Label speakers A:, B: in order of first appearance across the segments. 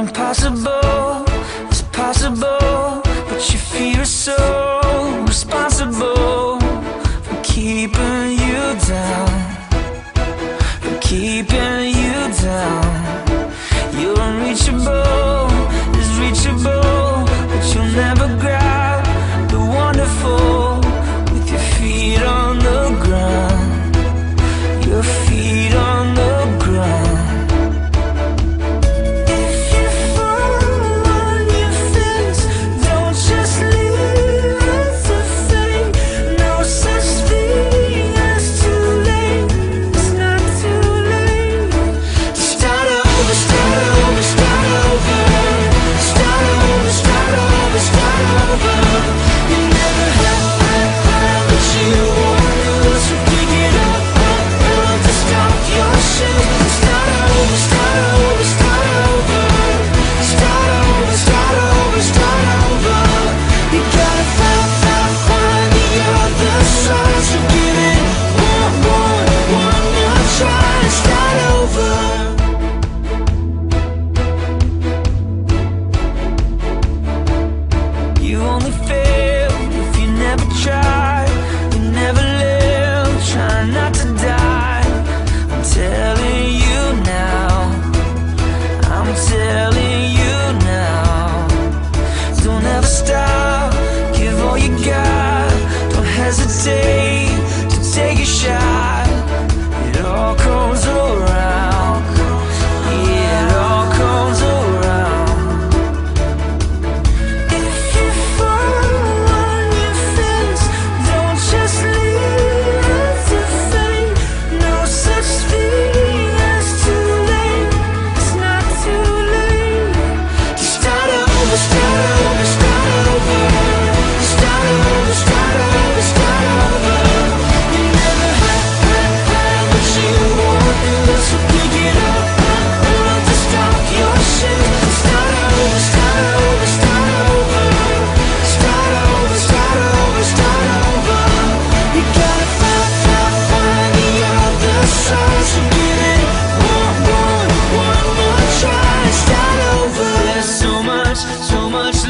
A: impossible. Is possible, but your fear so only fail. If you never try, you never live, trying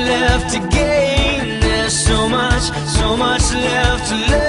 A: left to gain. There's so much, so much left to learn.